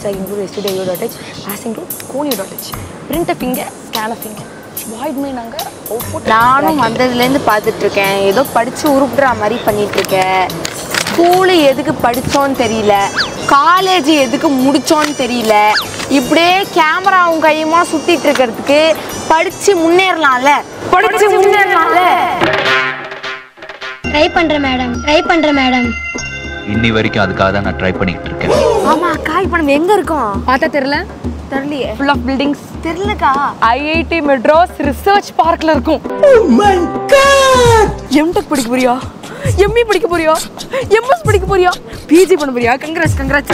Hashtag include stdio dot H hash include conio dot H printf scan நாங்கள் நானும் வந்ததுலேருந்து பார்த்துட்டு இருக்கேன் ஏதோ படித்து உருப்புடுற மாதிரி பண்ணிகிட்ருக்கேன் ஸ்கூலு எதுக்கு படித்தோன்னு தெரியல காலேஜ் எதுக்கு முடிச்சோன்னு தெரியல இப்படியே கேமரா அவங்க கையுமா சுற்றிட்டு இருக்கிறதுக்கு படித்து முன்னேறலாம்ல படிச்சு முன்னேறலாம்ல ட்ரை பண்ணுறேன் மேடம் ட்ரை பண்ணுறேன் மேடம் இன்னி வரைக்கும் அதுக்காக தான் நான் ட்ரை பண்ணிட்டு இருக்கேன். ஆமா காய் இப்போ நம்ம எங்க இருக்கோம்? பார்த்தா தெரியல? தெரியலையே. ஃபுல் ஆஃப் பில்டிங்ஸ் தெரியலக்கா. ஐஐடி மெட்ராஸ் ரிசர்ச் பார்க்ல இருக்கும். எம்டெக் படிக்க போறியா? எம்இ படிக்க போறியா? எம்எஸ் படிக்க போறியா? பிஜி பண்ண போறியா? கங்க்ராஸ் கங்க்ராஸ்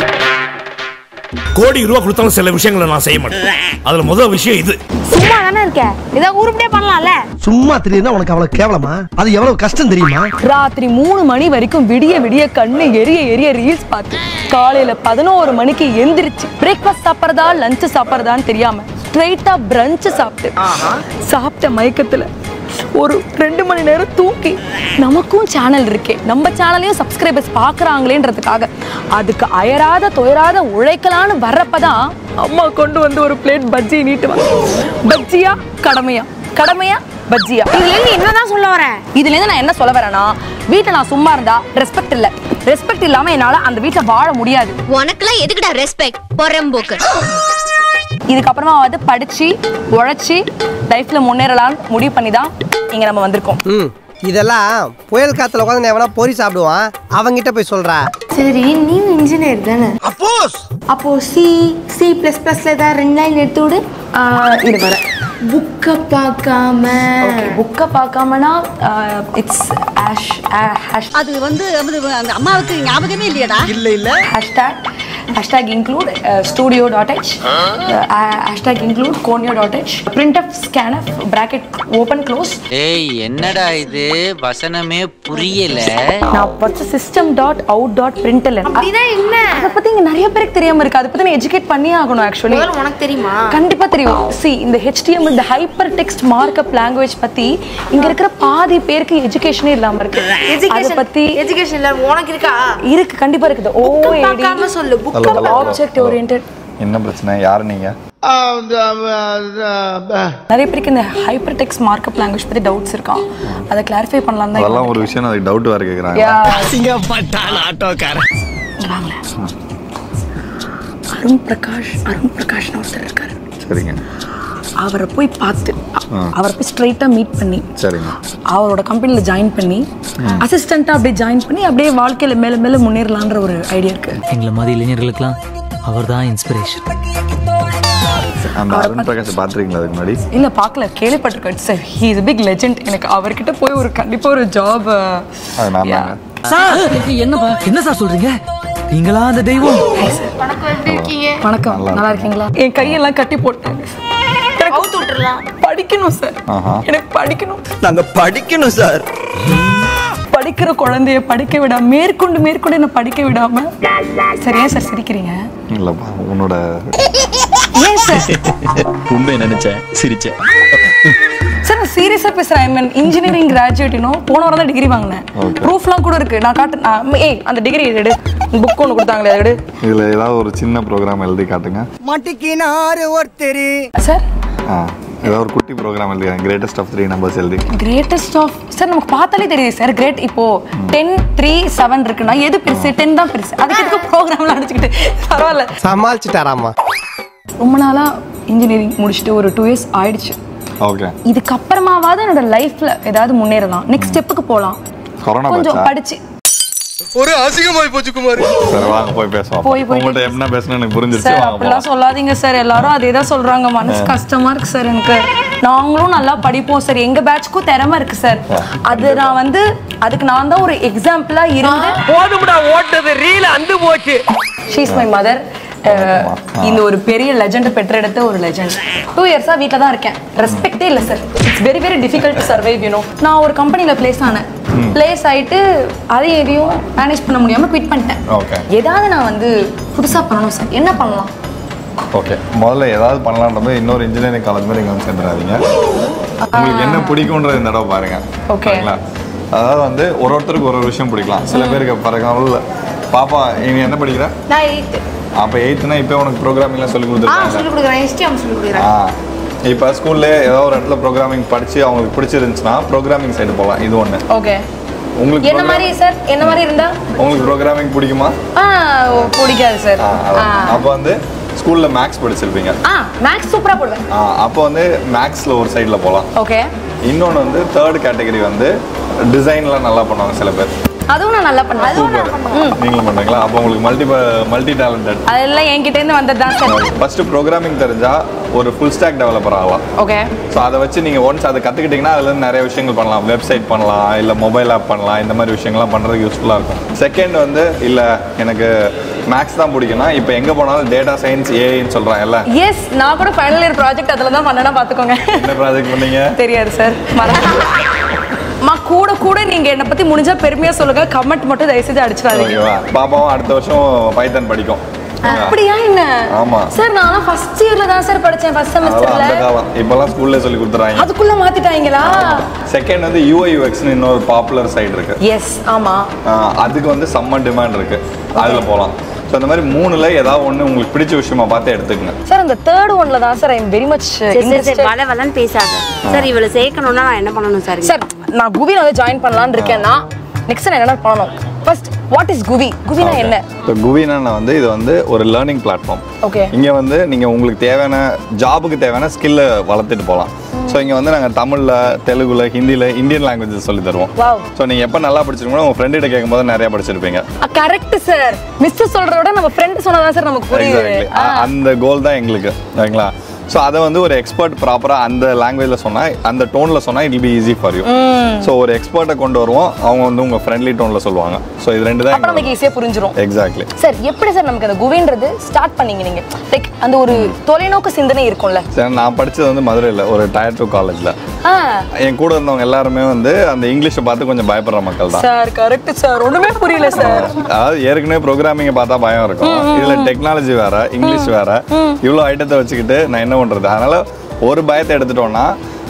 கோடி ரூபா கொடுத்தாலும் சில விஷயங்களை நான் செய்ய மாட்டேன். அதுல முதல் விஷயம் இது. சும்மா தானே இருக்க? ஏதாவது உருப்படியே பண்ணலாம்ல? சும்மா தெரியுதுன்னா உனக்கு அவ்வளவு கேவலமா? அது எவ்வளவு கஷ்டம் தெரியுமா? ராத்திரி மூணு மணி வரைக்கும் விடிய விடிய கண்ணு எரிய எரிய ரீல்ஸ் பார்த்து காலையில பதினோரு மணிக்கு எந்திரிச்சு பிரேக்ஃபாஸ்ட் சாப்பிட்றதா லஞ்ச் சாப்பிட்றதான்னு தெரியாம ஸ்ட்ரைட்டா பிரஞ்ச் சாப்பிட்டு. சாப்பிட்ட மயக்கத்துல ஒரு ரெண்டு மணி நேரம் தூக்கி நமக்கும் சேனல் இருக்கே. நம்ம சேனலையும் சப்ஸ்கிரைபர்ஸ் பார்க்குறாங்களேன்றதுக்காக. அதுக்கு அயராத துயராத உழைக்கலான்னு வர்றப்பதான் அம்மா கொண்டு வந்து ஒரு பிளேட் பஜ்ஜி நீட்டுவாங்க பஜ்ஜியா கடமையா? கடமையா பஜ்ஜியா இதுல இருந்து என்னதான் சொல்ல வரேன் இதுல இருந்து நான் என்ன சொல்ல வரேன்னா வீட்டில் நான் சும்மா இருந்தா ரெஸ்பெக்ட் இல்ல. ரெஸ்பெக்ட் இல்லாம என்னால அந்த வீட்ல வாழ முடியாது. உனக்குலாம் எதுக்குடா ரெஸ்பெக்ட் பொறம்போக்கு. இதுக்கப்புறமா வந்து படிச்சு உழைச்சி லைஃப்ல முன்னேறலாம்னு முடிவு பண்ணி தான் இங்க நம்ம வந்திருக்கோம். ம் இதெல்லாம் புயல் காத்துல உட்காந்து எவனா பொறி சாப்பிடுவான் அவங்கிட்ட போய் சொல்றா. சரி நீங்க இன்ஜினியர் தானே? அப்போஸ் அப்போ சி சி பிளஸ் பிளஸ்ல ஏதாவது ரெண்டு லைன் எடுத்து விடு. இது வர புக்கை பார்க்காம. புக்கை பார்க்காமனா இட்ஸ் ஹேஷ் ஹேஷ் அது வந்து அந்த அம்மாவுக்கு ஞாபகமே இல்லையடா. இல்ல இல்ல hashtag hashtag include studio dot h hashtag include conio dot h print up scan up bracket open close ஏய் என்னடா இது? வசனமே புரியல. நான் படிச்ச system dot out dot println அப்படின்னா என்ன? அதை பத்தி இங்க நிறைய பேருக்கு தெரியாம இருக்கு. அதை பத்தி நான் எஜுகேட் பண்ணியே ஆகணும் ஆக்சுவலி உனக்கு தெரியுமா? கண்டிப்பா தெரியும். சி இந்த HTML இந்த ஹைப்பர் டெக்ஸ்ட் மார்க்அப் லாங்குவேஜ் பத்தி இங்க இருக்கிற பாதி பேருக்கு எஜுகேஷனே இல்லாம இருக்கு. அதை எஜுகேஷன் பத்தி எஜுகேஷன் இல்ல உனக்கு இருக்கா? இருக்கு கண்டிப்பா இருக்குது. ஓ பார்க்காம சொல்லு புக் ஆப்ஜெக்ட் ஓரியன்டட் என்ன பிரச்சனை? யாரு நீங்க? நிறைய பேருக்கு இந்த ஹைப்பர் டெக்ஸ்ட் மார்க்அப் லாங்குவேஜ் பத்தி டவுட்ஸ் இருக்கான் அதை கிளாரிஃபை பண்ணலாம் தான் அதெல்லாம் ஒரு விஷயம் அதுக்கு டவுட் வேற கேக்குறாங்க. அருண் பிரகாஷ் அருண் பிரகாஷ்னு ஒருத்தர் இருக்காரு. சரிங்க. அவரை போய் பார்த்து அவரை போய் ஸ்ட்ரைட்டாக மீட் பண்ணி சரிங்க. அவரோட கம்பெனியில் ஜாயின் பண்ணி அசிஸ்டண்ட்டாக அப்படியே ஜாயின் பண்ணி அப்படியே வாழ்க்கையில் மேலே மேலே முன்னேறலான்ற ஒரு ஐடியா இருக்கு. எங்களை மாதிரி இளைஞர்களுக்கெல்லாம் அவர் தான் இன்ஸ்பிரேஷன் அந்த அருண் பிரகாஷ் பாத்துருக்கீங்களா அதுக்கு முன்னாடி? இல்லை பார்க்கல. கேள்விப்பட்டிருக்கேன். Sir he is big legend எனக்கு அவர்கிட்ட போய் ஒரு கண்டிப்பாக ஒரு ஜாப் தாங்க. என்னப்பா என்ன சார் சொல்றீங்க? நீங்களா அந்த தெய்வம்? வணக்கம் எப்படி இருக்கீங்க? வணக்கம். நல்லா இருக்கீங்களா? என் கையெல்லாம் கட்டி போட்டாங்க விட்டுறலாம் படிக்கணும் சார். எனக்கு படிக்கணும். நாங்க படிக்கணும் சார். படிக்கிற குழந்தைய படிக்க விடாம மேற்கொண்டு மேற்கொண்டு என்ன படிக்க விடாம சரி ஏன் சார் சிரிக்கிறீங்க? இல்லப்பா உன்னோட ஏன் சார்? உண்மை நினைச்சேன் சிரிச்சேன். சார் நான் சீரியஸா பேசுறேன். ஐ மீன் இன்ஜினியரிங் கிராஜுவேட் இன்னும் போன வாரம் தான் டிகிரி வாங்கினேன். ப்ரூஃப்லாம் கூட இருக்கு. நான் காட்டு நான் ஏய் அந்த டிகிரி எடு. புக் ஒன்று கொடுத்தாங்களே அதை எடு. இதுல ஏதாவது ஒரு சின்ன ப்ரோக்ராம் எழுதி காட்டுங்க. மாட்டிக்கினாரு ஒருத்தரு. சார் ஆ. ஏதாவது ஒரு குட்டி ப்ரோக்ராம் எழுதி கிரேட்டஸ்ட் ஆஃப் த்ரீ நம்பர்ஸ் எழுதி. கிரேட்டஸ்ட் ஆஃப் சார் நமக்கு பார்த்தாலே தெரியுது சார் கிரேட் இப்போ டென் த்ரீ செவன் இருக்குன்னா எது பெருசு? டென் தான் பெருசு. அதுக்கு எதுக்கு ப்ரோக்ராம்லாம் அடிச்சுக்கிட்டு? பரவாயில்ல. சமாளிச்சுட்டாராமா ரொம்ப நாளா இன்ஜினியரிங் முடிச்சுட்டு ஒரு டூ இயர்ஸ் ஆயிடுச்சு. ஓகே இதுக்கப்புறமாவது என்னோட லைஃப்ல ஏதாவது முன்னேறலாம். நெக்ஸ்ட் ஸ்டெப்புக்கு போகலாம் கொரோனா கொஞ்சம் படிச்சு ஒரு அசிங்கமாய் போச்சு குமார். சரி வாங்க போய் பேசுவோம். போய் போய் உங்கள்கிட்ட என்ன பேசணும்னு எனக்கு புரிஞ்சிருச்சு. சார் வாங்க அப்படிலாம் சொல்லாதீங்க சார். எல்லாரும் அதே தான் சொல்றாங்க. மனசு கஷ்டமா இருக்கு சார் எனக்கு. நாங்களும் நல்லா படிப்போம் சார். எங்க பேட்ச்க்கும் திறமை இருக்கு சார். அது நான் வந்து அதுக்கு நான் தான் ஒரு எக்ஸாம்பிளா இருந்து போதும்டா ஓட்டது. ரீல அந்து போச்சு. ஷீஸ் மை மதர் இந்த ஒரு பெரிய லெஜெண்ட் பெற்றெடுத்த ஒரு லெஜெண்ட் டூ இயர்ஸா வீட்டில் தான் இருக்கேன். ரெஸ்பெக்டே இல்லை sir it's very very difficult survive you know நான் ஒரு கம்பெனியில் பிளேஸ் ஆனேன். பிளேஸ் ஆயிட்டு அதையும் எதையும் மேனேஜ் பண்ண முடியாம குவிட் பண்ணிட்டேன். ஓகே ஏதாவது நான் வந்து புதுசா பண்ணணும் சார் என்ன பண்ணலாம்? ஓகே முதல்ல ஏதாவது பண்ணலான்றப்ப இன்னொரு இன்ஜினியரிங் காலேஜ் மாதிரி இங்கே வந்து சேர்ந்துடாதீங்க உங்களுக்கு என்ன பிடிக்கும்ன்றது இந்த தடவை பாருங்க. சரிங்களா? அதாவது வந்து ஒரு ஒருத்தருக்கு ஒரு ஒரு விஷயம் பிடிக்கலாம். சில பேருக்கு ஃபார் எக்ஸாம்பிள் பாப்பா நீ என்ன படிக்கிற? நான் எயித்து அப்போ எயித்துனா இப்போ உனக்கு ப்ரோக்ராமிங்லாம் சொல்லி கொடுத்துருக்காங்க. சொல்லி கொடுக்குறேன். HTML சொல்லி கொடுக்குறேன். இப்போ ஸ்கூல்ல ஏதோ ஒரு இடத்துல ப்ரோக்ராமிங் படிச்சு அவங்களுக்கு பிடிச்சிருந்துச்சுன்னா ப்ரோக்ராமிங் சைடு போகலாம் இது ஒன்று ஓகே. உங்களுக்கு என்ன மாதிரி சார் என்ன மாதிரி இருந்தா? உங்களுக்கு ப்ரோக்ராமிங் பிடிக்குமா? பிடிக்காது சார். அப்போ வந்து ஸ்கூல்ல மேக்ஸ் படிச்சிருப்பீங்க. ஆ மேக்ஸ் சூப்பரா போடுவேன். அப்போ வந்து மேக்ஸ்ல ஒரு சைடில் போகலாம் ஓகே. இன்னொன்று வந்து தேர்ட் கேட்டகரி வந்து டிசைன்லாம் நல்லா பண்ணுவாங்க சில பேர். அதுவும் நான் நல்லா பண்ணுவேன். சூப்பர் நீங்களும் பண்ணுறீங்களா அப்போ உங்களுக்கு மல்டி மல்டி டேலண்டட் அதெல்லாம் என்கிட்ட இருந்து வந்தது தான் சார். ஃபர்ஸ்ட் ப்ரோக்ராமிங் தெரிஞ்சா ஒரு ஃபுல் ஸ்டாக் டெவலப்பர் ஆகலாம். ஓகே ஸோ அதை வச்சு நீங்கள் ஒன்ஸ் அதை கற்றுக்கிட்டிங்கன்னா அதுல இருந்து நிறைய விஷயங்கள் பண்ணலாம். வெப்சைட் பண்ணலாம் இல்லை மொபைல் ஆப் பண்ணலாம் இந்த மாதிரி விஷயங்கள்லாம் பண்ணுறதுக்கு யூஸ்ஃபுல்லாக இருக்கும். செகண்ட் வந்து இல்லை எனக்கு மேக்ஸ் தான் பிடிக்கும்னா இப்போ எங்கே போனாலும் டேட்டா சயின்ஸ் ஏஐன்னு சொல்கிறாங்கல்ல எஸ் நான் கூட ஃபைனல் இயர் ப்ராஜெக்ட் அதில் தான் பண்ணனா பார்த்துக்கோங்க. என்ன ப்ராஜெக்ட் பண்ணீங்க? தெரியாது சார். மா கூட கூட நீங்க என்னை பத்தி முடிஞ்சா பெருமையா சொல்லுங்க. கமெண்ட் மட்டும் தயவு செய்து அடிச்சிடாதீங்க. ஓகேவா? பாப்பாவும் அடுத்த வருஷம் பைத்தன் படிக்கும். அப்படியா என்ன? ஆமா. சார் நான் ஃபர்ஸ்ட் இயர்ல தான் சார் படிச்சேன் ஃபர்ஸ்ட் செமஸ்டர்ல காலம். இப்போல்லாம் ஸ்கூல்ல சொல்லி கொடுத்துறாங்க. அதுக்குள்ள மாத்திட்டாங்களா? செகண்ட் வந்து யூஐ யூஎக்ஸ்னு இன்னொரு பாப்புலர் சைடு இருக்கு. எஸ் ஆமா. அதுக்கு வந்து செம்ம டிமாண்ட் இருக்கு. அதுல போகலாம் ஸோ இந்த மாதிரி மூணுல ஏதாவது ஒன்று உங்களுக்கு பிடிச்ச விஷயமா பார்த்து எடுத்துக்கங்க. சார் அந்த தேர்ட் ஒன்ல தான் sir I am very much வள வளன்னு பேசாத. சார் இவளை சேர்க்கணும்னா நான் என்ன பண்ணணும் சார் சார் நான் குவில வந்து ஜாயின் பண்ணலாம்னு இருக்கேன்னா நெக்ஸ்ட் நான் என்ன பண்ணணும்? ஃபர்ஸ்ட் வாட் இஸ் குவி குவினா என்ன? இப்போ குவினா வந்து இது வந்து ஒரு லேர்னிங் பிளாட்ஃபார்ம் ஓகே இங்கே வந்து நீங்கள் உங்களுக்கு தேவையான ஜாபுக்கு தேவையான ஸ்கில்லை வளர்த்துட்டு போகலாம் ஸோ இங்கே வந்து நாங்கள் தமிழில் தெலுங்குல ஹிந்தியில் இந்தியன் லாங்குவேஜஸ் சொல்லி தருவோம். ஸோ நீங்கள் எப்போ நல்லா படிச்சிருக்கீங்களோ உங்கள் ஃப்ரெண்டுகிட்ட கேட்கும்போது நிறைய படிச்சிருப்பீங்க. கரெக்ட் சார் மிஸ்டர் சொல்றத விட நம்ம ஃப்ரெண்ட் சொன்னதான் சார் நமக்கு அந்த கோல் தான் எங்களுக்கு. ஓகேங்களா ஸோ அதை வந்து ஒரு எக்ஸ்பர்ட் ப்ராப்பராக அந்த லாங்குவேஜில் சொன்னால் அந்த டோனில் சொன்னால் it be easy for you so ஒரு எக்ஸ்பர்ட்டை கொண்டு வருவோம். அவங்க வந்து உங்கள் ஃப்ரெண்ட்லி டோனில் சொல்லுவாங்க. ஸோ இது ரெண்டு அப்ப நமக்கு தான் ஈஸியா புரிஞ்சிரும். எக்ஸாக்ட்லி சார் எப்படி சார் நமக்கு அந்த குவின்றது ஸ்டார்ட் பண்ணீங்க நீங்க? லைக் அந்த ஒரு தொலைநோக்கு சிந்தனை இருக்கும்ல. சரி நான் படித்தது வந்து மதுரையில் ஒரு டயர் டூ காலேஜில் என் கூட இருந்தவங்க எல்லாருமே வந்து அந்த இங்கிலீஷை பார்த்து கொஞ்சம் பயப்படுற மக்கள் தான் சார் கரெக்ட் சார். ஒண்ணுமே புரியல சார். அதாவது ஏற்கனவே ப்ரோக்ராமிங்கை பார்த்தா பயம் இருக்கும். இதுல டெக்னாலஜி வேற இங்கிலீஷ் வேற. இவ்வளோ ஐட்டத்தை வச்சுக்கிட்டு நான் என்ன பண்றது? அதனால ஒரு பயத்தை எடுத்துட்டோம்னா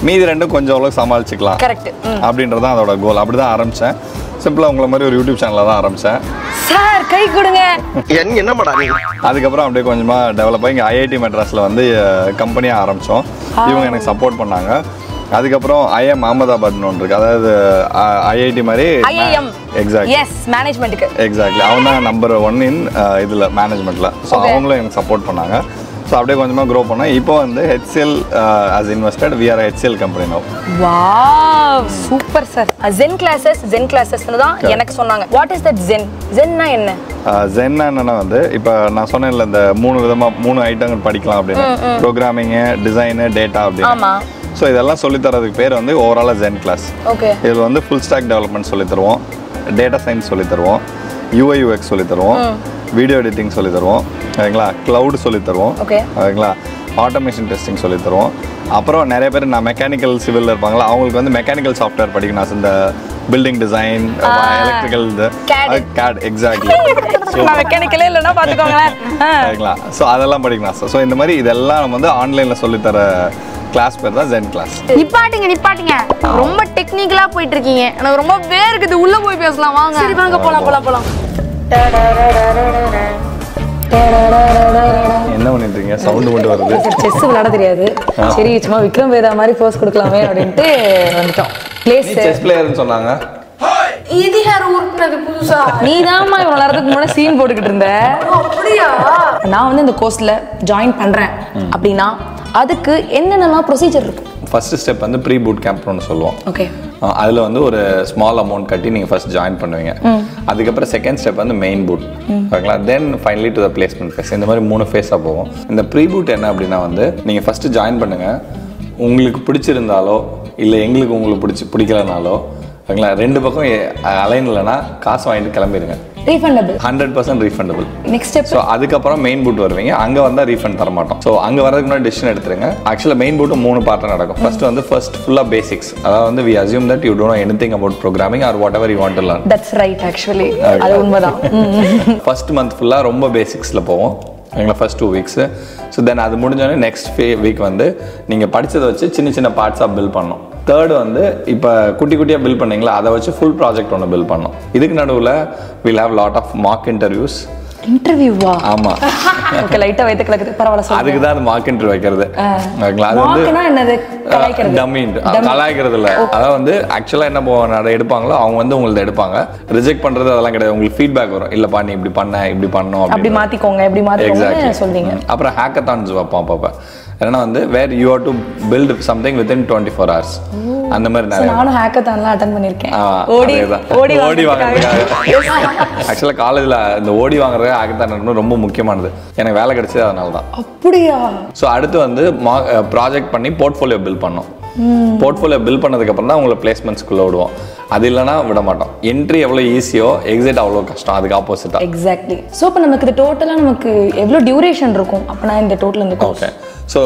மீதி ரெண்டும் கொஞ்சம் அளவுக்கு சமாளிச்சுக்கலாம். கரெக்ட் அப்படின்றது தான் அதோட கோல் அப்படி தான் ஆரம்பித்தேன் சிம்பிளாக உங்களை மாதிரி ஒரு யூடியூப் சேனலில் தான் ஆரம்பித்தேன் சார் கை கொடுங்க. என்ன நீ? அதுக்கப்புறம் அப்படியே கொஞ்சமாக டெவலப் ஆகி இங்கே ஐஐடி மெட்ராஸில் வந்து கம்பெனியாக ஆரம்பித்தோம் இவங்க எனக்கு சப்போர்ட் பண்ணாங்க. அதுக்கப்புறம் ஐஎம் அகமதாபாத்னு ஒன்று இருக்கு. அதாவது ஐஐடி மாதிரி எக்ஸாக்ட் எஸ் மேனேஜ்மெண்ட்டுக்கு எக்ஸாக்ட்லி அவன் தான் நம்பர் ஒன் இன் இதில் மேனேஜ்மெண்ட்டில் ஸோ. அவங்களும் எனக்கு சப்போர்ட் பண்ணாங்க. ஸோ அப்படியே கொஞ்சமாக க்ரோ பண்ணேன். இப்போ வந்து HCL as invested we are HCL company no wow super sir Zen classes Zen கிளாஸஸ்னு தான் எனக்கு சொன்னாங்க. வாட் இஸ் தட் ஜென் ஜென்னா என்ன? ஜென் என்னன்னா வந்து இப்போ நான் சொன்னேன்ல இந்த மூணு விதமாக மூணு ஐட்டங்கள் படிக்கலாம் அப்படின்னு. ப்ரோக்ராமிங்கு டிசைனு டேட்டா அப்படின்னு. ஸோ இதெல்லாம் சொல்லித் தரதுக்கு பேர் வந்து ஓவராலாக ஜென் கிளாஸ் ஓகே இதில் வந்து ஃபுல் ஸ்டாக் டெவலப்மெண்ட் சொல்லித் தருவோம். டேட்டா சயின்ஸ் சொல்லித் தருவோம். யூஐ யூஎக்ஸ் சொல்லித் தருவோம். வீடியோ எடிட்டிங் சொல்லித் தருவோம். ஓகேங்களா க்ளவுட் சொல்லித் தருவோம். ஓகேங்களா ஆட்டோமேஷன் டெஸ்டிங் சொல்லித் தருவோம். அப்புறம் நிறைய பேர் நான் மெக்கானிக்கல் சிவிலில் இருப்பாங்களா அவங்களுக்கு வந்து மெக்கானிக்கல் சாஃப்ட்வேர் படிக்கணும். இந்த பில்டிங் டிசைன் எலக்ட்ரிக்கல் இது. கேட் எக்ஸாக்ட்லி மெக்கானிக்கலே இல்லைன்னா பாத்துக்கோங்களேன் ஆ. சரிங்களா? ஸோ அதெல்லாம் படிக்கலாம் ஸோ இந்த மாதிரி இதெல்லாம் நம்ம வந்து ஆன்லைனில் சொல்லித்தர கிளாஸ் பேர் தான் ஜென் கிளாஸ் நிப்பாட்டிங்க நிப்பாட்டிங்க. ரொம்ப டெக்னிக்கலா போயிட்டு இருக்கீங்க எனக்கு ரொம்ப வேர்க்குது உள்ள போய் பேசலாம். வாங்க. சரி வாங்க போலாம் போலாம் போலாம். என்ன பண்ணிட்டு இருக்கீங்க சவுண்டு மட்டும் வருது செஸ் விளையாட தெரியாது. சரி சும்மா விக்ரம் வேதா மாதிரி போஸ் கொடுக்கலாமே அப்படின்ட்டு வந்துட்டோம். பிளேஸ் செஸ் பிளேயர்னு சொன்னாங்க. இது யார் உருட்டுனது புதுசா? நீ தான்மா இவ்வளவு நேரத்துக்கு முன்னாடி சீன் போட்டுக்கிட்டு இருந்த. அப்படியா? நான் வந்து இந்த கோர்ஸ்ல ஜாயின் பண்றேன். அப்படின்னா அதுக்கு என்னென்னலாம் ப்ரொசீஜர் இருக்கு? ஃபர்ஸ்ட் ஸ்டெப் வந்து ப்ரீ பூட் கேம்ப்னு சொல்லுவோம். ஓகே அதில் வந்து ஒரு ஸ்மால் அமௌண்ட் கட்டி நீங்கள் ஃபர்ஸ்ட் ஜாயின் பண்ணுவீங்க. அதுக்கப்புறம் செகண்ட் ஸ்டெப் வந்து மெயின் பூட் ஓகேங்களா? Then finally to the placement phase இந்த மாதிரி மூணு ஃபேஸாக போகும். இந்த ப்ரீ பூட் என்ன அப்படின்னா வந்து நீங்கள் ஃபஸ்ட்டு ஜாயின் பண்ணுங்கள் உங்களுக்கு பிடிச்சிருந்தாலோ இல்லை எங்களுக்கு உங்களுக்கு பிடிச்சி பிடிக்கலனாலோ ஓகேங்களா? ரெண்டு பக்கம் அலைன் இல்லைன்னா காசு வாங்கிட்டு கிளம்பிடுங்க. Refundable hundred percent refundable next step so அதுக்கப்புறம் மெயின் பூட் வருவீங்க. அங்கே வந்தால் ரீஃபண்ட் தர மாட்டோம் ஸோ அங்கே வரதுக்கு முன்னாடி டிசிஷன் எடுத்துருங்க. ஆக்சுவலாக மெயின் பூட்டு மூணு பார்ட்டாக நடக்கும். ஃபர்ஸ்ட் வந்து ஃபர்ஸ்ட் ஃபுல்லாக பேசிக்ஸ் அதாவது வந்து we assume that you don't anything about programming or whatever you want learn that's right actually அது உண்மைதான். ஃபர்ஸ்ட் மந்த் ஃபுல்லாக ரொம்ப பேசிக்ஸில் போவோம். எங்களை first two weeks so then அது முடிஞ்சோடனே நெக்ஸ்ட் ஃபே வீக் வந்து நீங்கள் படித்ததை வச்சு சின்ன சின்ன பார்ட்ஸாக பில் பண்ணோம் தேர்டு வந்து இப்போ குட்டி குட்டியாக பில் பண்ணீங்களா? அதை வச்சு ஃபுல் ப்ராஜெக்ட் ஒன்று பில் பண்ணோம் இதுக்கு நடுவில் will have lot of mock interviews இன்டர்வியூவா ஆமா. ஓகே லைட்டா வயித்து கலக்குது பரவாயில்ல அதுக்கு தான் மார்க் இன்டர்வியூ வைக்கிறது. அது வந்து என்னது? கலாய்க்கிறது. டம்மி. கலாய்க்கிறது இல்ல. அதாவது வந்து ஆக்சுவலா என்ன எடுப்பாங்களோ அவங்க வந்து உங்களது எடுப்பாங்க. ரிஜெக்ட் பண்றது அதெல்லாம் கிடையாது. உங்களுக்கு ஃபீட்பேக் வரும். இல்லப்பா நீ இப்படி பண்ண இப்படி பண்ணணும் அப்படி. மாத்திக்கோங்க இப்படி மாத்திக்கோங்க. சொல்றீங்க. அப்புறம் ஹேக்கத்தான்ஸ் வைப்போம் அப்பப்போ. ஏன்னா வந்து where you are to build something within twenty four hours அந்த மாதிரி நிறைய. நானும் ஹேக்கத்தான்லாம் அட்டன் பண்ணிருக்கேன் ஓடி. ஓடி ஓடி. ஆக்சுவலாக காலேஜில் இந்த ஓடி வாங்குறது ஹேக்கத்தான் ரொம்ப முக்கியமானது. எனக்கு வேலை கிடைச்சது அதனால தான் அப்படியா? ஸோ அடுத்து வந்து ப்ராஜெக்ட் பண்ணி போர்ட்ஃபோலியோ பில் பண்ணோம். போர்ட்ஃபோலியோ பில் பண்ணதுக்கப்புறம் தான் உங்களை பிளேஸ்மெண்ட்ஸ்குள்ளே விடுவோம். அது இல்லைன்னா விட மாட்டோம். என்ட்ரி எவ்வளோ ஈஸியோ எக்ஸிட் அவ்வளோ கஷ்டம். அதுக்கு ஆப்போசிட்டாக எக்ஸாக்ட்லி ஸோ இப்போ நமக்கு இது டோட்டலாக நமக்கு எவ்வளோ டியூரேஷன் இருக்கும்? அப்போ நான் இந்த டோட்டல் இந்த ஓகே ஸோ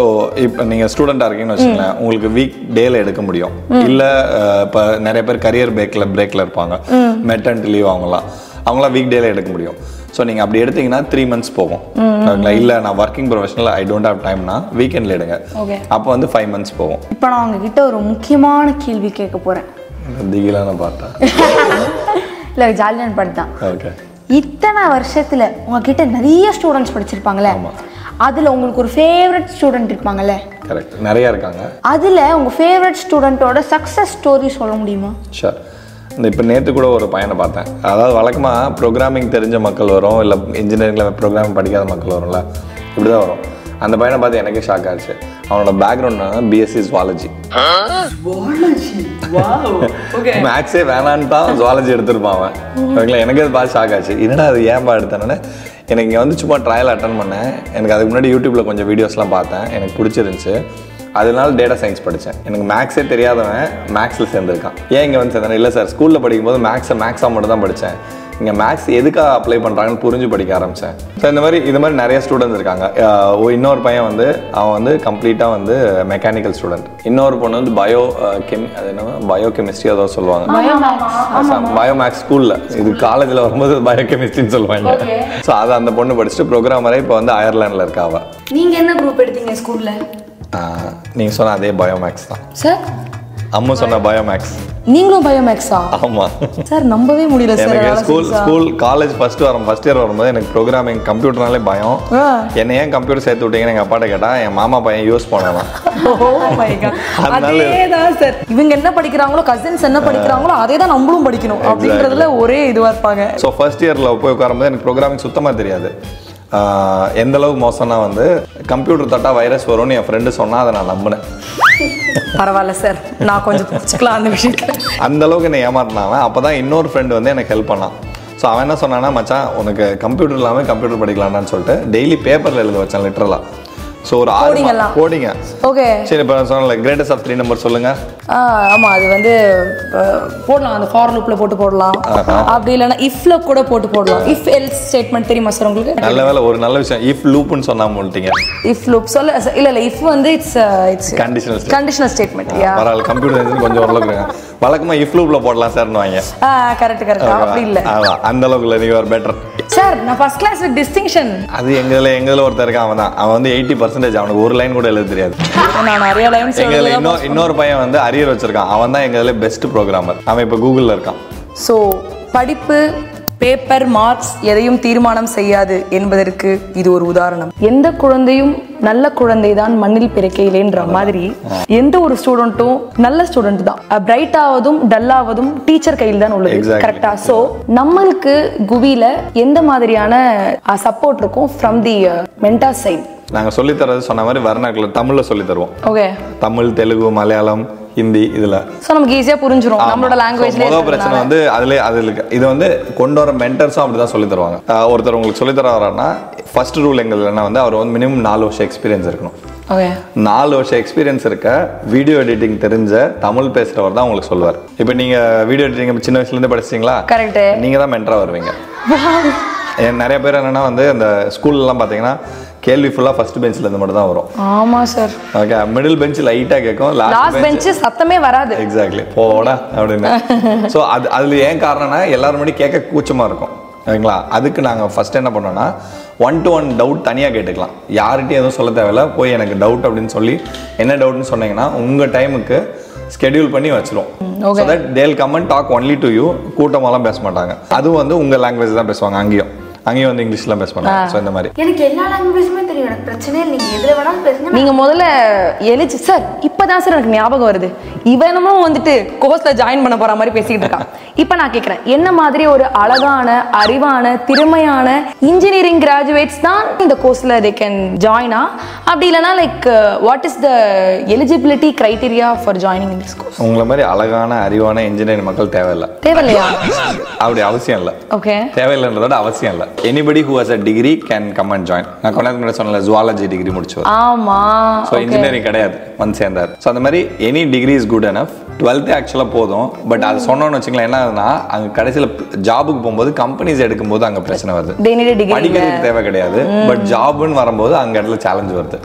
இப்போ நீங்கள் ஸ்டூடெண்ட்டாக இருக்கீங்கன்னு வச்சுக்கோங்களேன் உங்களுக்கு வீக் டேல எடுக்க முடியும். இல்லை இப்போ நிறைய பேர் கரியர் பிரேக்கில் பிரேக்கில் இருப்பாங்க. மெட்டர்னிட்டி லீவ் அவங்களாம் அவங்களாம் வீக் டேல எடுக்க முடியும். ஸோ நீங்கள் அப்படி எடுத்தீங்கன்னா த்ரீ மந்த்ஸ் போகும். ஓகேங்களா இல்லை நான் working professional I don't have டைம்னா வீக்கெண்டில் எடுங்க. அப்போ வந்து ஃபைவ் மந்த்ஸ் போகும். இப்போ நான் உங்ககிட்ட ஒரு முக்கியமான கேள்வி கேட்க போறேன். திகிலான பார்த்தா இல்லை ஜாலியான பாட்டு தான். ஓகே இத்தனை வருஷத்துல உங்ககிட்ட நிறைய ஸ்டூடெண்ட்ஸ் படிச்சிருப்பாங்கல்ல? அதுல உங்களுக்கு ஒரு ஃபேவரட் ஸ்டூடெண்ட் இருப்பாங்கல்ல? கரெக்ட் நிறைய இருக்காங்க. அதுல உங்க ஃபேவரட் ஸ்டூடெண்ட்டோட சக்ஸஸ் ஸ்டோரி சொல்ல முடியுமா? ஷூர் இந்த இப்போ நேற்று கூட ஒரு பையனை பார்த்தேன். அதாவது வழக்கமாக ப்ரோக்ராமிங் தெரிஞ்ச மக்கள் வரும் இல்லை இன்ஜினியரிங்கில் ப்ரோக்ராமிங் படிக்காத மக்கள் வரும்ல இப்படி தான் வரும். அந்த பையனை பார்த்து எனக்கே ஷாக் ஆச்சு. அவனோட பேக்ரவுண்ட் பிஎஸ்சி ஜுவாலஜி மேக்ஸே வேணான்னு தான் ஜுவாலஜி எடுத்திருப்பான் அவன். ஓகேங்களா எனக்கு அது பார்த்து ஷாக் ஆச்சு. என்னடா அது ஏன்பா எடுத்தேன்னு? எனக்கு இங்கே வந்து சும்மா ட்ரையல் அட்டன் பண்ணேன். எனக்கு அதுக்கு முன்னாடி யூடியூப்பில் கொஞ்சம் வீடியோஸ்லாம் பார்த்தேன். எனக்கு பிடிச்சிருந்துச்சு. அதனால டேட்டா சயின்ஸ் படித்தேன் எனக்கு மேக்ஸே தெரியாதவன் மேக்ஸில் சேர்ந்துருக்கான். ஏன் இங்கே வந்து சேர்ந்தேன் இல்லை சார் ஸ்கூலில் படிக்கும்போது மேக்ஸை மேக்ஸாக மட்டும் தான் படித்தேன் இங்கே மேக்ஸ் எதுக்காக அப்ளை பண்ணுறாங்கன்னு புரிஞ்சு படிக்க ஆரம்பித்தேன் ஸோ இந்த மாதிரி இது மாதிரி நிறைய ஸ்டூடெண்ட்ஸ் இருக்காங்க. இன்னொரு பையன் வந்து அவன் வந்து கம்ப்ளீட்டாக வந்து மெக்கானிக்கல் ஸ்டூடெண்ட் இன்னொரு பொண்ணு வந்து பயோ கெமி அது என்ன பயோ கெமிஸ்ட்ரி ஏதோ சொல்லுவாங்க. பயோ மேக்ஸ் ஸ்கூலில் இது காலேஜில் வரும்போது பயோ கெமிஸ்ட்ரின்னு சொல்லுவாங்க. ஸோ அது அந்த பொண்ணு படிச்சுட்டு ப்ரோக்ராமரே இப்போ வந்து அயர்லாண்டில் இருக்கா அவ. நீங்க என்ன குரூப் எடுத்தீங்க ஸ்கூல்ல நீங்கள் சொன்ன அதே பயோ மேக்ஸ் தான். சார் அம்மா சொன்ன பயோ மேக்ஸ் நீங்களும் பயோமேக்ஸா? ஆமாம் சார் நம்பவே முடியல சார் எனக்கு ஸ்கூல் ஸ்கூல் காலேஜ் ஃபர்ஸ்ட் வரும் ஃபர்ஸ்ட் இயர் வரும்போது எனக்கு ப்ரோக்ராமிங் கம்ப்யூட்டர்னாலே பயம். என்னை ஏன் கம்ப்யூட்டர் சேர்த்து விட்டீங்கன்னு எங்கள் அப்பாட்ட கேட்டா என் மாமா பையன் யூஸ் பண்ணலாம் சார். இவங்க என்ன படிக்கிறாங்களோ கசின்ஸ் என்ன படிக்கிறாங்களோ அதே தான் நம்மளும் படிக்கணும். அப்படின்றதுல ஒரே இதுவா இருப்பாங்க. ஸோ ஃபர்ஸ்ட் இயரில் போய் உட்காரும்போது எனக்கு ப்ரோக்ராமிங் சுத்தமாக தெரியாது. எந்த அளவுக்கு மோசம்னா வந்து கம்ப்யூட்டர் தட்டா வைரஸ் வரும்னு என் ஃப்ரெண்டு சொன்னா அதை நான் நம்பினேன். பரவாயில்ல சார் நான் கொஞ்சம் புரிச்சுக்கலாம் அந்த விஷயத்துல அந்த அளவுக்கு என்னை ஏமாத்தினாவன் அப்போ தான் இன்னொரு ஃப்ரெண்டு வந்து எனக்கு ஹெல்ப் பண்ணான். ஸோ அவன் என்ன சொன்னான்னா மச்சான் உனக்கு கம்ப்யூட்டர் இல்லாமல் கம்ப்யூட்டர் படிக்கலாம்னு சொல்லிட்டு டெய்லி பேப்பரில் எழுத வச்சான் லிட்டரலாக ஸோ ஒரு ஆறு. கோடிங்க ஓகே சரி இப்போ சொன்னல கிரேட்டஸ்ட் ஆஃப் த்ரீ நம்பர் சொல்லுங்க. ஆமா அது வந்து போடலாம். அந்த ஃபார் லூப்ல போட்டு போடலாம். அப்படி இல்லைன்னா இஃப்ல கூட போட்டு போடலாம். இஃப் எல்ஸ் ஸ்டேட்மெண்ட் தெரியுமா சார் உங்களுக்கு? நல்ல வேலை ஒரு நல்ல விஷயம். இஃப் லூப்னு சொன்னாம சொல்லிட்டீங்க இஃப் லூப் சொல்ல இல்ல இல்ல இஃப் வந்து it's it's conditional conditional statement பரவாயில்ல கம்ப்யூட்டர் கொஞ்சம் ஓரளவுக்கு வழக்கமா இஃப் லூப்ல போடலாம் சார்னு வாங்க கரெக்ட் கரெக்ட் அப்படி இல்ல. அந்த அளவுக்கு இல்லை நீங்க பெட்டர் சார் நான் ஃபர்ஸ்ட் கிளாஸ் வித் டிஸ்டிங்ஷன் அது எங்கதுல எங்கதுல ஒருத்தர் இருக்கான் அவன் தான் அவன் வந்து எயிட்டி பர்சன்டேஜ் அவனுக்கு ஒரு லைன் கூட எழுத தெரியாது. நான் நிறைய லைன்ஸ் எங்கதுல இன்னொரு பையன் வந்து அரியர் வச்சிருக்கான். அவன் தான் எங்கதுல பெஸ்ட் ப்ரோக்ராமர் அவன் இப்போ கூகுளில் இருக்கான். ஸோ படிப்பு பேப்பர் மார்க்ஸ் எதையும் தீர்மானம் செய்யாது என்பதற்கு இது ஒரு உதாரணம். எந்த குழந்தையும் நல்ல குழந்தை தான் மண்ணில் பிறக்கையிலேன்ற மாதிரி எந்த ஒரு ஸ்டூடெண்ட்டும் நல்ல ஸ்டூடெண்ட் தான். பிரைட் ஆவதும் டல் ஆவதும் டீச்சர் கையில் தான் உள்ளது. கரெக்டா ஸோ நம்மளுக்கு குவியில எந்த மாதிரியான சப்போர்ட் இருக்கும் ஃப்ரம் தி மென்டா சைட் நாங்க சொல்லி தரது சொன்ன மாதிரி வர்ணாக்கில் தமிழ்ல சொல்லி தருவோம் ஓகே தமிழ் தெலுங்கு மலையாளம் ஹிந்தி இதுல. ஸோ நமக்கு ஈஸியா புரிஞ்சிரும். நம்மளோட So, லாங்குவேஜ்ல முதல் பிரச்சனை வந்து அதுல அதுல இருக்கு. இது வந்து கொண்டு வர மென்டர்ஸும் அப்படிதான் சொல்லி தருவாங்க அஹ் ஒருத்தர் உங்களுக்கு சொல்லி தர வர்றாருன்னா ஃபர்ஸ்ட் ரூல் எங்களுக்கு என்ன வந்து அவர் வந்து மினிமம் நாலு வருஷம் எக்ஸ்பீரியன்ஸ் இருக்கணும். நாலு வருஷம் எக்ஸ்பீரியன்ஸ் இருக்க வீடியோ எடிட்டிங் தெரிஞ்ச தமிழ் பேசுறவர் தான் உங்களுக்கு சொல்லுவார். இப்போ நீங்க வீடியோ எடிட்டிங் சின்ன வயசுல இருந்து படிச்சிங்களா கரெக்ட் நீங்க தான் மென்டரா வருவீங்க. நிறைய பேர் என்னன்னா வந்து அந்த ஸ்கூல்லலாம் பார்த்தீங்கன்னா கேள்வி ஃபுல்லாக ஃபர்ஸ்ட் பெஞ்சில் இருந்து மட்டும் தான் வரும். ஆமா சார் ஓகே மிடில் பெஞ்ச் லைட்டாக கேட்கும் லாஸ்ட் பெஞ்ச் சத்தமே வராது. எக்ஸாக்ட்லி போடா அப்படின்னு. ஸோ அது அதில் ஏன் காரணம்னா எல்லாரும் முன்னாடி கேட்க கூச்சமாக இருக்கும். ஓகேங்களா அதுக்கு நாங்கள் ஃபர்ஸ்ட் என்ன பண்ணோம்னா ஒன் டு ஒன் டவுட் தனியாக கேட்டுக்கலாம். யார்கிட்டயும் எதுவும் சொல்ல தேவையில்ல. போய் எனக்கு டவுட் அப்படின்னு சொல்லி என்ன டவுட்னு சொன்னீங்கன்னா உங்கள் டைமுக்கு ஸ்கெடியூல் பண்ணி வச்சிரும் okay. So that they'll come and talk only to you கூட்டமாலாம் பேச மாட்டாங்க. அதுவும் வந்து உங்கள் லாங்குவேஜ் தான் பேசுவாங்க அங்கேயும். அங்கேயும் வந்து இங்கிலீஷ்லாம் பேச மாட்டாங்க. ஸோ இந்த மாதிரி. எனக்கு எல்லா லாங்குவேஜுமே தெரியும். எனக்கு பிரச்சனையே இல்லை. நீங்கள் எதில் வேணாலும் பேசுங்க. நீங்க முதல்ல எலிஜி சார் இப்பதான் சார் எனக்கு ஞாபகம் வருது. இவனமும் வந்துட்டு கோர்ஸ்ல ஜாயின் பண்ண போற மாதிரி பேசிக்கிட்டு இருக்கான். இப்போ நான் கேட்குறேன் என்ன மாதிரி ஒரு அழகான அறிவான திறமையான இன்ஜினியரிங் கிராஜுவேட்ஸ் தான் இந்த கோர்ஸ்ல தே கேன் ஜாயினா அப்படி இல்லைனா like what is the eligibility criteria for joining in this course உங்களை மாதிரி அழகான அறிவான இன்ஜினியரிங் மக்கள் தேவையில்லை. தேவையில்லையா? அப்படி அவசியம் இல்லை. ஓகே தேவையில்லைன்றதோட அவசியம் இல்லை. Anybody who has a degree can come and join நான் கொஞ்ச நேரத்துக்கு முன்னாடி சொன்னல ஜுவாலஜி டிகிரி முடிச்சவர். ஆமா ஸோ இன்ஜினியரிங் கிடையாது வந்து சேர்ந்தார். ஸோ அந்த மாதிரி any degree is good enough டுவெல்த்தே ஆக்சுவலாக போதும் பட் அது சொன்னோன்னு வச்சுங்களேன் என்ன ஆகுதுன்னா அங்கே கடைசியில் ஜாபுக்கு போகும்போது கம்பெனிஸ் எடுக்கும்போது அங்கே பிரச்சனை வருது. படிக்கிறதுக்கு தேவை கிடையாது பட் ஜாப்னு வரும்போது அங்க இடத்துல சேலஞ்ச் வருது.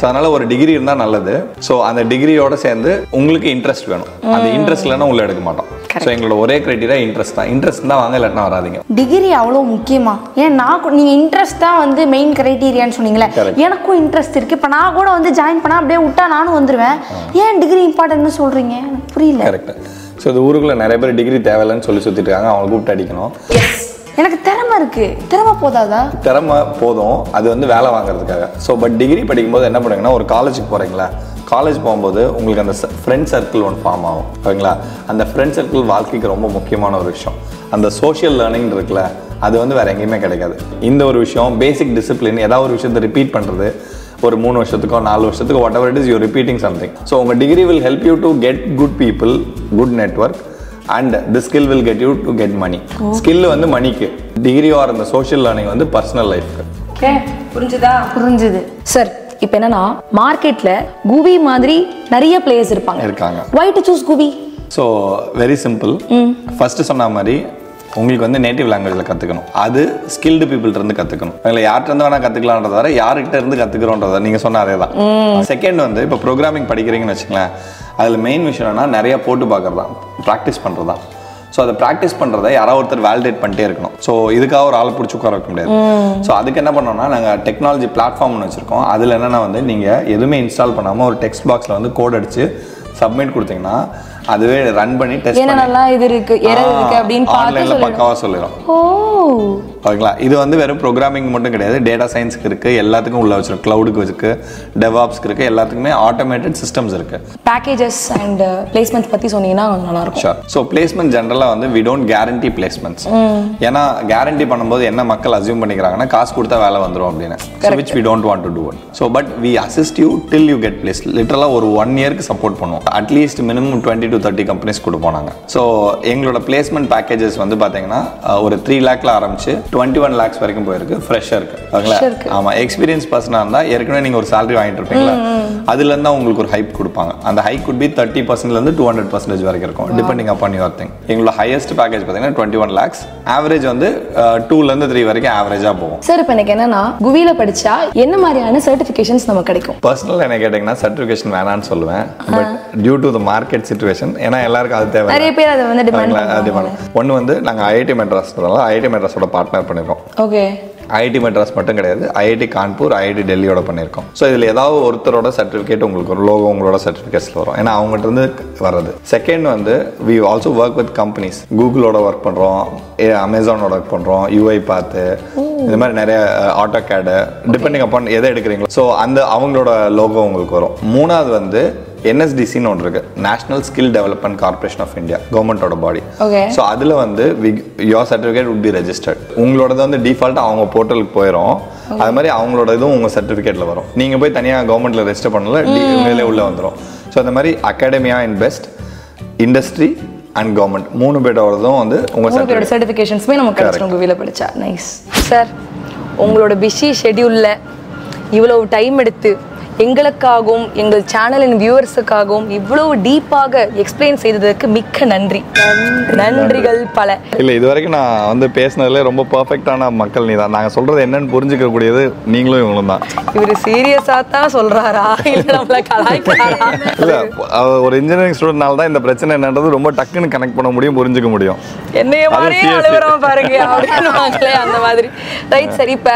ஸோ அதனால ஒரு டிகிரி இருந்தா நல்லது. ஸோ அந்த டிகிரியோட சேர்ந்து உங்களுக்கு இன்ட்ரெஸ்ட் வேணும். அந்த இன்ட்ரெஸ்ட் இல்லைன்னா உள்ள எடுக்க மாட்டோம். ஸோ எங்களோட ஒரே கிரைட்டீரியா இன்ட்ரெஸ்ட் தான். இன்ட்ரெஸ்ட் தான் வாங்க இல்லாட்டினா வராதீங்க. டிகிரி அவ்வளோ முக்கியமா? ஏன் நான் கூட- நீங்க இன்ட்ரெஸ்ட் தான் வந்து மெயின் கிரைட்டீரியான்னு சொன்னீங்களே. எனக்கும் இன்ட்ரெஸ்ட் இருக்கு. இப்போ நான் கூட வந்து ஜாயின் பண்ணா அப்படியே விட்டா நானும் வந்துருவேன். ஏன் டிகிரி இம்பார்ட்டன்ட்னு சொல்றீங்க? எனக்கு புரியல. கரெக்ட் ஸோ இது ஊருக்குள்ள நிறைய பேர் டிகிரி தேவையில்லைன்னு சொல்லி சுத்திட்டு இருக்காங்க அவங்க கூப்பிட்டு அடிக்கணும். எனக்கு திறமை இருக்கு. திறமை போதாதா? திறமை போதும். அது வந்து வேலை வாங்குறதுக்காக. ஸோ பட் டிகிரி படிக்கும்போது என்ன பண்ணுவீங்கன்னா ஒரு காலேஜுக்கு போகிறீங்களா காலேஜ் போகும்போது உங்களுக்கு அந்த ஃப்ரெண்ட் சர்க்கிள் ஒன்று ஃபார்ம் ஆகும் ஓகேங்களா அந்த ஃப்ரெண்ட் சர்க்கிள் வாழ்க்கைக்கு ரொம்ப முக்கியமான ஒரு விஷயம். அந்த சோஷியல் லேர்னிங் இருக்குல்ல அது வந்து வேற எங்கேயுமே கிடைக்காது. இந்த ஒரு விஷயம் பேசிக் டிசிப்ளின் ஏதாவது ஒரு விஷயத்தை ரிப்பீட் பண்ணுறது ஒரு மூணு வருஷத்துக்கோ நாலு வருஷத்துக்கோ whatever it is you repeating something so உங்கள் degree will help you to get good people good network and the skill will get you to get money skill வந்து மணிக்கு டிகிரி ஆர் இந்த சோஷியல் லேர்னிங் வந்து personal லைஃப்க்கு okay புரிஞ்சுதா? புரிஞ்சுது. Sir இப்போ என்னன்னா மார்க்கெட்ல குவி மாதிரி நிறைய பிளேயர்ஸ் இருப்பாங்க. இருக்காங்க. Why to choose GUVI so very simple first சொன்ன மாதிரி உங்களுக்கு வந்து நேட்டிவ் லாங்குவேஜில் கற்றுக்கணும் அது ஸ்கில்டு பீப்புள்கிட்ட இருந்து கற்றுக்கணும் அதில் யார்கிட்ட இருந்து வேணால் கற்றுக்கலான்றத வர யார்கிட்ட இருந்து கற்றுக்கிறோன்றத நீங்கள் சொன்ன அதே தான். செகண்ட் வந்து இப்போ ப்ரோக்ராமிங் படிக்கிறீங்கன்னு வச்சுங்களேன் அதில் மெயின் விஷயம் என்னன்னா நிறைய போட்டு பார்க்குறது தான் ப்ராக்டிஸ் பண்ணுறது தான் ஸோ அதை ப்ராக்டிஸ் பண்ணுறதை யாராவது ஒருத்தர் வேலிடேட் பண்ணிட்டே இருக்கணும். ஸோ இதுக்காக ஒரு ஆள் பிடிச்சி உட்கார வைக்க முடியாது. ஸோ அதுக்கு என்ன பண்ணோம்னா நாங்கள் டெக்னாலஜி பிளாட்ஃபார்ம்னு வச்சுருக்கோம். அதில் என்னென்னா வந்து நீங்கள் எதுவுமே இன்ஸ்டால் பண்ணாமல் ஒரு டெக்ஸ்ட் பாக்ஸில் வந்து கோட் அடித்து சப்மிட் கொடுத்தீங்கன்னா அதுவே ரன் பண்ணி டெஸ்ட் என்ன நல்லா இது இருக்கு எரர் இருக்கு அப்படின்னு பார்த்து ஆன்லைனில் சொல்லிடும் ஓ. ஓகேங்களா? இது வந்து வெறும் ப்ரோக்ராமிங் மட்டும் கிடையாது டேட்டா சயின்ஸ்க்கு இருக்கு எல்லாத்துக்கும் உள்ள வச்சிருக்கு க்ளவுடுக்கு இருக்கு டெவாப்ஸ்க்கு இருக்கு எல்லாத்துக்குமே ஆட்டோமேட்டட் சிஸ்டம்ஸ் இருக்கு. பேக்கேஜஸ் அண்ட் பிளேஸ்மெண்ட்ஸ் பத்தி சொன்னீங்கன்னா நல்லா இருக்கும். ஷோர் ஸோ பிளேஸ்மெண்ட் ஜென்ரலாக வந்து வி டோன்ட் கேரண்டி பிளேஸ்மெண்ட்ஸ் ஏன்னா கேரண்டி பண்ணும்போது என்ன மக்கள் அசியூம் பண்ணிக்கிறாங்கன்னா காசு கொடுத்தா வேலை வந்துடும் அப்படின்னு. Which we don't want to do it so but we assist you till you get place லிட்டரலாக ஒரு ஒன் இயர்க்கு சப்போர்ட் பண்ணுவோம். At least minimum twenty to thirty companies கொடுப்போம் நாங்கள் ஸோ எங்களோட பிளேஸ்மெண்ட் பேக்கேஜஸ் வந்து பார்த்தீங்கன்னா ஒரு த்ரீ லேக்ல ஆரம்பிச்சு டுவெண்ட்டி ஒன் லேக்ஸ் வரைக்கும் போயிருக்கு. ஃப்ரெஷ்ஷருக்கு ஓகேங்களா? Fresher க்கு. ஆமாம் எக்ஸ்பீரியன்ஸ் பர்சனாக இருந்தால் ஏற்கனவே நீங்கள் ஒரு salary வாங்கிட்டு இருப்பீங்களா? அதுல இருந்தா உங்களுக்கு ஒரு ஹைப் கொடுப்பாங்க. அந்த ஹைக் குட் பி தேர்ட்டி பர்சன்ட்லேருந்து டூ ஹண்ட்ரட் பர்சன்டேஜ் வரைக்கும் இருக்கும். டிபெண்டிங் அப்பான் யுவர் திங் எங்களோட ஹையஸ்ட் பேக்கேஜ் பார்த்தீங்கன்னா டுவெண்ட்டி ஒன் லேக்ஸ் ஆவரேஜ் வந்து டூலேருந்து த்ரீ வரைக்கும் ஆவரேஜாக போகும். சார் இப்போ எனக்கு என்னன்னா குவியில படிச்சா என்ன மாதிரியான சர்டிஃபிகேஷன்ஸ் நமக்கு கிடைக்கும்? பர்சனல் என்ன கேட்டிங்கன்னா சர்டிஃபிகேஷன் வேணான்னு சொல்லுவேன். But due to the market situation ஏன்னா எல்லாருக்கும் அது தேவை நிறைய பேர் அதை வந்து பண்ணுவாங்க. ஒன்று வந்து நாங்கள் ஐஐடி மெட்ராஸ் ஐஐடி மெட்ராஸோட பார்ட்னர் பண்ணியிருக்கோம் ஓகே ஐஐடி மெட்ராஸ் மட்டும் கிடையாது ஐஐடி கான்பூர் ஐஐடி டெல்லியோட பண்ணியிருக்கோம் ஸோ இதில் ஏதாவது ஒருத்தரோட சர்டிஃபிகேட் உங்களுக்கு ஒரு லோகோ உங்களோட சர்டிஃபிகேட்ஸில் வரும். ஏன்னா அவங்ககிட்ட இருந்து வர்றது. செகண்ட் வந்து we also work with companies கூகுளோட work பண்ணுறோம் அமேசானோட ஒர்க் பண்ணுறோம் யூஐ பார்த்து இந்த மாதிரி நிறைய ஆட்டோ கேடு டிபெண்டிங் அப்பான் எதை எடுக்கிறீங்களோ. ஸோ அந்த அவங்களோட லோகோ உங்களுக்கு வரும். மூணாவது வந்து என்எஸ்டிசின்னு ஒன்று இருக்கு. National skill development corporation of India கவர்மெண்ட்டோட பாடி. ஸோ அதில் வந்து your certificate would be registered உங்களோடது வந்து டிஃபால்ட் அவங்க போர்ட்டலுக்கு போயிடும் அது மாதிரி அவங்களோட இதுவும் உங்கள் சர்டிஃபிகேட்டில் வரும். நீங்கள் போய் தனியாக கவர்மெண்ட்டில் ரெஜிஸ்டர் பண்ணல உங்களே உள்ளே வந்துடும் ஸோ அந்த மாதிரி academia in best industry and government மூணு பேரோடதும் வந்து உங்கள் சர்டிஃபிகேஷன்ஸுமே நமக்கு கிடைச்சிடும் குவியில படிச்சா. நைஸ் சார் உங்களோட பிஸி ஷெட்யூல்ல இவ்வளவு டைம் எடுத்து எங்களுக்காகவும் எங்கள் சேனலின் வியூவர்ஸுக்காகவும் இவ்வளவு டீப்பாக எக்ஸ்பிளைன் செய்ததற்கு மிக்க நன்றி. நன்றிகள் பல. இல்லை இது வரைக்கும் நான் வந்து பேசினதுல ரொம்ப பர்ஃபெக்டான மக்கள் நீ தான். நாங்கள் சொல்கிறது என்னன்னு புரிஞ்சுக்கக்கூடியது நீங்களும் இவங்களும் தான். இவர் சீரியஸா தான் சொல்றாரா? இல்ல நம்மள கலாய்க்கிறாரா? இல்லை ஒரு இன்ஜினியரிங் ஸ்டூடெண்ட்னால தான் இந்த பிரச்சனை என்னன்றது ரொம்ப டக்குன்னு கனெக்ட் பண்ண முடியும் புரிஞ்சுக்க முடியும். என்னைய மாதிரியே. அழுகுறோம் பாருங்க அப்படின்னு அந்த மாதிரி. ரைட் சரி இப்ப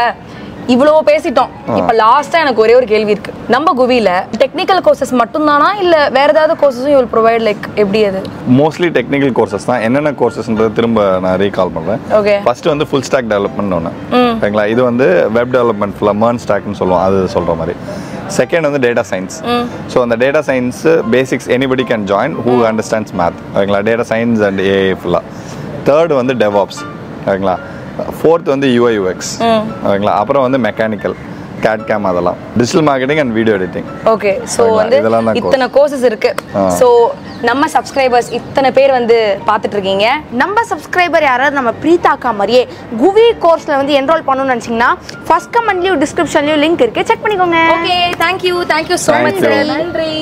இவ்வளோ பேசிட்டோம். இப்ப லாஸ்டா எனக்கு ஒரே ஒரு கேள்வி இருக்கு. நம்ம குவியில டெக்னிக்கல் கோர்சஸ் மட்டும்தானா? இல்ல வேற ஏதாவது கோர்சஸும் யூ ப்ரொவைட் லைக் எப்படி அது? மோஸ்ட்லி டெக்னிக்கல் கோர்சஸ் தான். என்னென்ன கோர்சஸ்ன்றது திரும்ப நான் ரீகால் பண்ணுறேன் Okay. ஃபர்ஸ்ட் வந்து ஃபுல் ஸ்டாக் டெவலப்மெண்ட் ஒன்று. ஓகேங்களா இது வந்து வெப் டெவலப்மெண்ட் ஃபுல்லாக மேர்ன் ஸ்டாக்னு சொல்லுவோம். அது சொல்கிற மாதிரி. செகண்ட் வந்து டேட்டா சயின்ஸ். ஸோ அந்த data science basics anybody can join who understands math ஓகேங்களா டேட்டா சயின்ஸ் அண்ட் ஏஐ ஃபுல்லாக தேர்ட் வந்து டெவாப்ஸ் ஓகேங்களா ஃபோர்த் வந்து யூஐ யூஎக்ஸ். ஓகேங்களா? அப்புறம் வந்து மெக்கானிக்கல் கேட் கேம் அதெல்லாம். Digital marketing and video editing okay so சரிங்களா? வந்து இத்தனை கோர்சஸ் இருக்கு. சோ நம்ம சப்ஸ்கிரைபர்ஸ் இத்தனை பேர் வந்து பார்த்துட்டு இருக்கீங்க நம்ம சப்ஸ்கிரைபர் யாராவது நம்ம பிரீதாக்கா மாதிரியே குவி கோர்ஸ்ல வந்து என்ரோல் பண்ணணும்னு நினைச்சீங்கன்னா ஃபர்ஸ்ட் கமெண்ட்லயும் டிஸ்கிரிப்ஷன்லயும் லிங்க் இருக்கு. செக் பண்ணிக்கோங்க. Okay thank you thank you so Thank much. நன்றி.